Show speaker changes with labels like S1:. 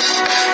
S1: life.